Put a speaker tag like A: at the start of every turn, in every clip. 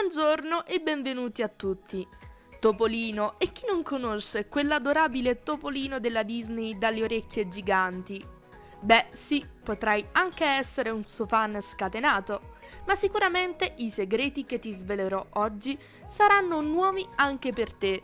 A: Buongiorno e benvenuti a tutti. Topolino, e chi non conosce quell'adorabile topolino della Disney dalle orecchie giganti? Beh, sì, potrai anche essere un suo fan scatenato, ma sicuramente i segreti che ti svelerò oggi saranno nuovi anche per te.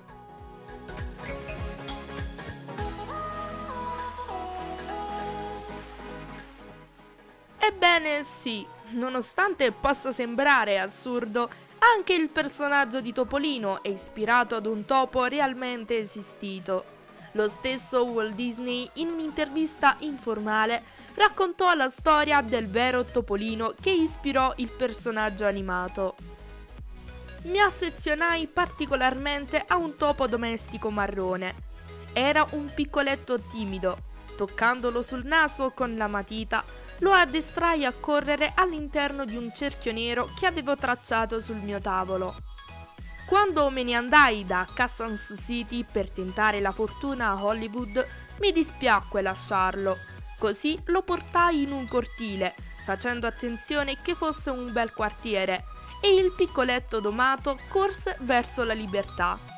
A: Ebbene sì, nonostante possa sembrare assurdo, anche il personaggio di Topolino è ispirato ad un topo realmente esistito. Lo stesso Walt Disney, in un'intervista informale, raccontò la storia del vero Topolino che ispirò il personaggio animato. Mi affezionai particolarmente a un topo domestico marrone. Era un piccoletto timido. Toccandolo sul naso con la matita, lo addestrai a correre all'interno di un cerchio nero che avevo tracciato sul mio tavolo. Quando me ne andai da Kansas City per tentare la fortuna a Hollywood, mi dispiacque lasciarlo. Così lo portai in un cortile, facendo attenzione che fosse un bel quartiere, e il piccoletto domato corse verso la libertà.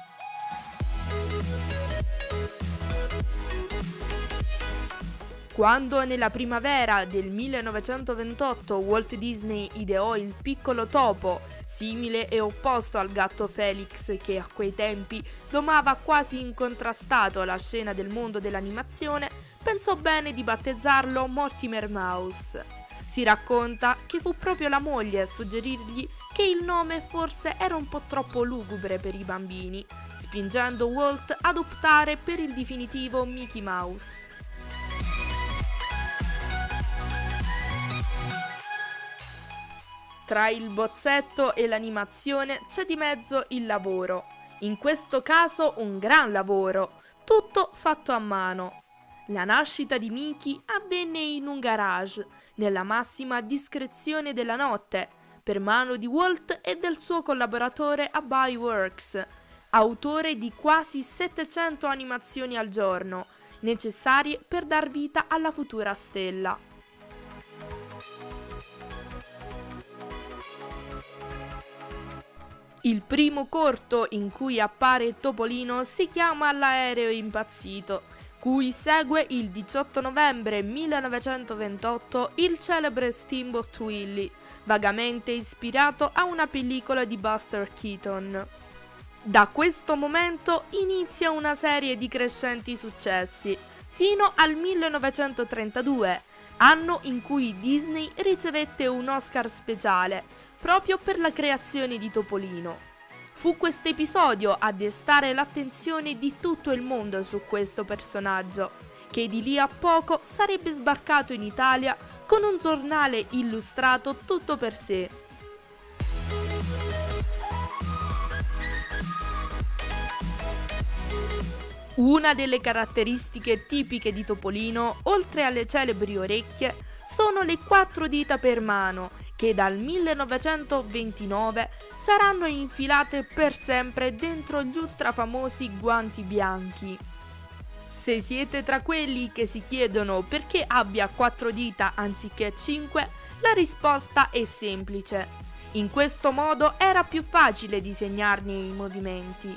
A: Quando nella primavera del 1928 Walt Disney ideò il piccolo topo, simile e opposto al gatto Felix che a quei tempi domava quasi incontrastato la scena del mondo dell'animazione, pensò bene di battezzarlo Mortimer Mouse. Si racconta che fu proprio la moglie a suggerirgli che il nome forse era un po' troppo lugubre per i bambini, spingendo Walt ad optare per il definitivo Mickey Mouse. Tra il bozzetto e l'animazione c'è di mezzo il lavoro. In questo caso un gran lavoro, tutto fatto a mano. La nascita di Mickey avvenne in un garage, nella massima discrezione della notte, per mano di Walt e del suo collaboratore a Byworks, autore di quasi 700 animazioni al giorno, necessarie per dar vita alla futura stella. Il primo corto in cui appare Topolino si chiama L'aereo impazzito, cui segue il 18 novembre 1928 il celebre Steamboat Willie, vagamente ispirato a una pellicola di Buster Keaton. Da questo momento inizia una serie di crescenti successi, fino al 1932, anno in cui Disney ricevette un Oscar speciale proprio per la creazione di Topolino. Fu questo episodio a destare l'attenzione di tutto il mondo su questo personaggio, che di lì a poco sarebbe sbarcato in Italia con un giornale illustrato tutto per sé. Una delle caratteristiche tipiche di Topolino, oltre alle celebri orecchie, sono le quattro dita per mano che dal 1929 saranno infilate per sempre dentro gli ultrafamosi guanti bianchi. Se siete tra quelli che si chiedono perché abbia quattro dita anziché cinque, la risposta è semplice. In questo modo era più facile disegnarne i movimenti.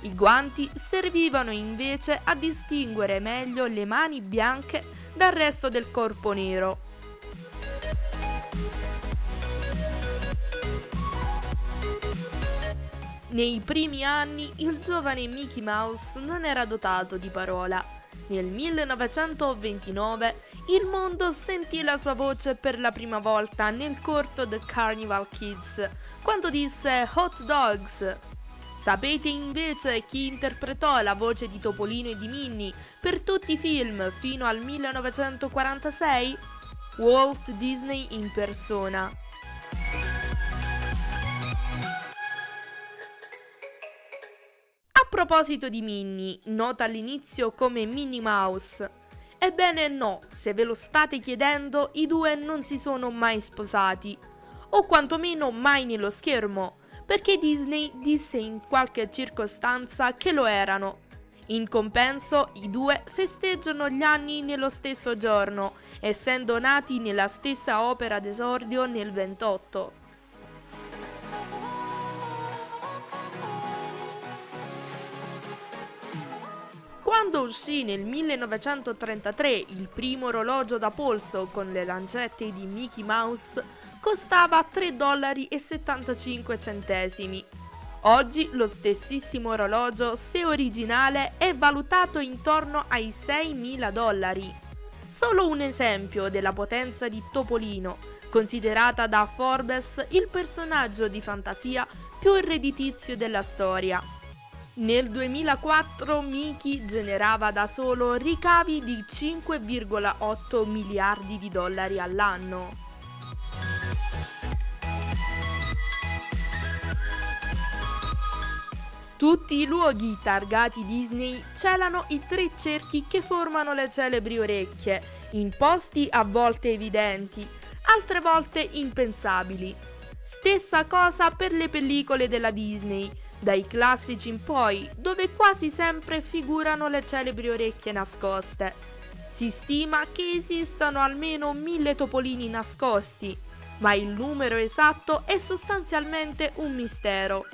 A: I guanti servivano invece a distinguere meglio le mani bianche dal resto del corpo nero. Nei primi anni il giovane Mickey Mouse non era dotato di parola. Nel 1929 il mondo sentì la sua voce per la prima volta nel corto The Carnival Kids, quando disse Hot Dogs. Sapete invece chi interpretò la voce di Topolino e di Minnie per tutti i film fino al 1946? Walt Disney in persona. Proposito di Minnie, nota all'inizio come Minnie Mouse. Ebbene no, se ve lo state chiedendo, i due non si sono mai sposati, o quantomeno mai nello schermo, perché Disney disse in qualche circostanza che lo erano. In compenso, i due festeggiano gli anni nello stesso giorno, essendo nati nella stessa opera d'esordio nel 28. Quando uscì nel 1933 il primo orologio da polso con le lancette di Mickey Mouse, costava 3,75 dollari. Oggi lo stessissimo orologio, se originale, è valutato intorno ai 6.000 dollari. Solo un esempio della potenza di Topolino, considerata da Forbes il personaggio di fantasia più redditizio della storia. Nel 2004 Mickey generava da solo ricavi di 5,8 miliardi di dollari all'anno. Tutti i luoghi targati Disney celano i tre cerchi che formano le celebri orecchie, in posti a volte evidenti, altre volte impensabili. Stessa cosa per le pellicole della Disney, dai classici in poi, dove quasi sempre figurano le celebri orecchie nascoste. Si stima che esistano almeno mille topolini nascosti, ma il numero esatto è sostanzialmente un mistero.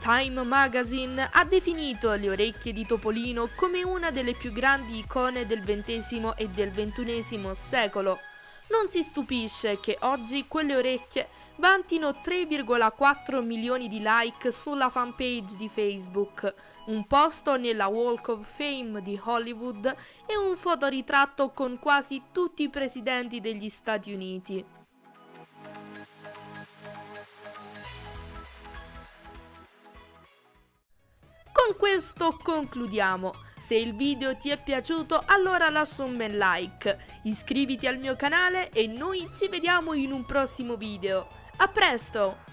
A: Time Magazine ha definito le orecchie di Topolino come una delle più grandi icone del XX e del XXI secolo. Non si stupisce che oggi quelle orecchie vantino 3,4 milioni di like sulla fanpage di Facebook, un posto nella Walk of Fame di Hollywood e un fotoritratto con quasi tutti i presidenti degli Stati Uniti. Con questo concludiamo. Se il video ti è piaciuto allora lascia un bel like, iscriviti al mio canale e noi ci vediamo in un prossimo video. A presto!